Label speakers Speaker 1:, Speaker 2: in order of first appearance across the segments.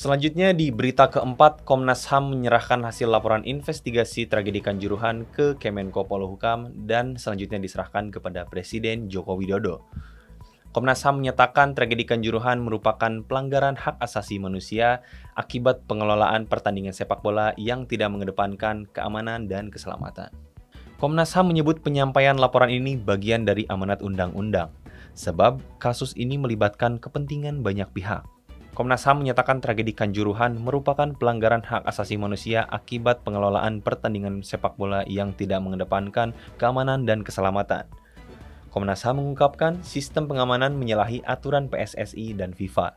Speaker 1: Selanjutnya di berita keempat, Komnas HAM menyerahkan hasil laporan investigasi tragedi Kanjuruhan ke Kemenko Polhukam dan selanjutnya diserahkan kepada Presiden Joko Widodo. Komnas HAM menyatakan tragedi Kanjuruhan merupakan pelanggaran hak asasi manusia akibat pengelolaan pertandingan sepak bola yang tidak mengedepankan keamanan dan keselamatan. Komnas HAM menyebut penyampaian laporan ini bagian dari amanat undang-undang, sebab kasus ini melibatkan kepentingan banyak pihak. Komnas HAM menyatakan tragedi Kanjuruhan merupakan pelanggaran hak asasi manusia akibat pengelolaan pertandingan sepak bola yang tidak mengedepankan keamanan dan keselamatan. Komnas HAM mengungkapkan sistem pengamanan menyalahi aturan PSSI dan FIFA.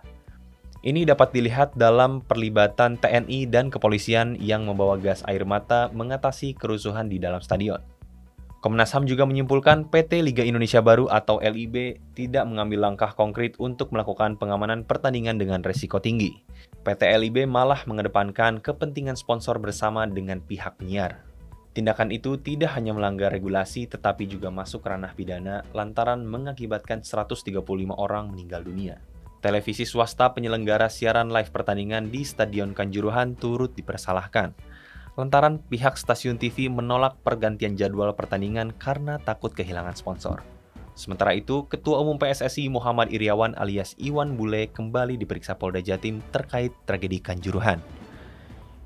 Speaker 1: Ini dapat dilihat dalam perlibatan TNI dan kepolisian yang membawa gas air mata mengatasi kerusuhan di dalam stadion. Komnas HAM juga menyimpulkan PT Liga Indonesia Baru atau LIB tidak mengambil langkah konkret untuk melakukan pengamanan pertandingan dengan resiko tinggi. PT LIB malah mengedepankan kepentingan sponsor bersama dengan pihak penyiar. Tindakan itu tidak hanya melanggar regulasi tetapi juga masuk ranah pidana lantaran mengakibatkan 135 orang meninggal dunia. Televisi swasta penyelenggara siaran live pertandingan di Stadion Kanjuruhan turut dipersalahkan lantaran pihak stasiun TV menolak pergantian jadwal pertandingan karena takut kehilangan sponsor. Sementara itu, Ketua Umum PSSI Muhammad Iriawan alias Iwan Bule kembali diperiksa Polda Jatim terkait tragedi Kanjuruhan.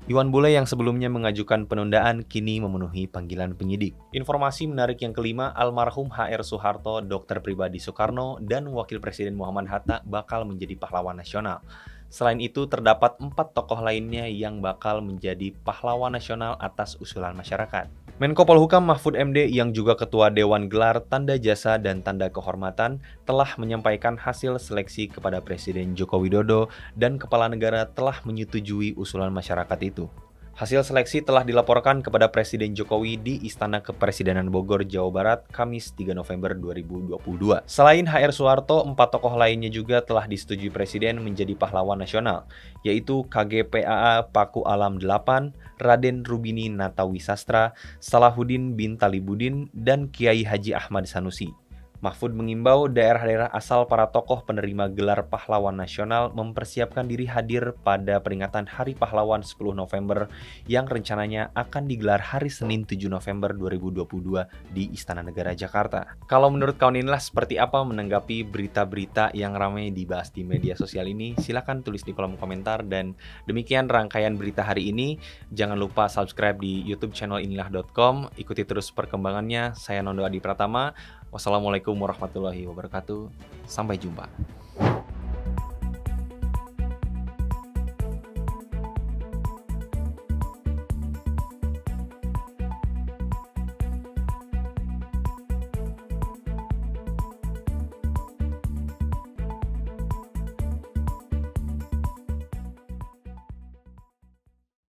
Speaker 1: Iwan Bule yang sebelumnya mengajukan penundaan kini memenuhi panggilan penyidik. Informasi menarik yang kelima, almarhum HR Soeharto, dokter pribadi Soekarno, dan Wakil Presiden Muhammad Hatta bakal menjadi pahlawan nasional. Selain itu, terdapat empat tokoh lainnya yang bakal menjadi pahlawan nasional atas usulan masyarakat. Menko Polhukam Mahfud MD yang juga Ketua Dewan Gelar Tanda Jasa dan Tanda Kehormatan telah menyampaikan hasil seleksi kepada Presiden Joko Widodo dan Kepala Negara telah menyetujui usulan masyarakat itu. Hasil seleksi telah dilaporkan kepada Presiden Jokowi di Istana Kepresidenan Bogor, Jawa Barat, Kamis 3 November 2022. Selain HR Soeharto, empat tokoh lainnya juga telah disetujui Presiden menjadi pahlawan nasional, yaitu KGPAA Paku Alam 8, Raden Rubini Natawi Sastra, Salahuddin bin Talibudin, dan Kiai Haji Ahmad Sanusi. Mahfud mengimbau daerah-daerah asal para tokoh penerima gelar pahlawan nasional mempersiapkan diri hadir pada peringatan Hari Pahlawan 10 November yang rencananya akan digelar hari Senin 7 November 2022 di Istana Negara Jakarta. Kalau menurut kawan inilah seperti apa menanggapi berita-berita yang ramai dibahas di media sosial ini? Silahkan tulis di kolom komentar dan demikian rangkaian berita hari ini. Jangan lupa subscribe di YouTube channel inilah.com. Ikuti terus perkembangannya. Saya Nondo Adi Pratama. Wassalamualaikum warahmatullahi wabarakatuh. Sampai jumpa.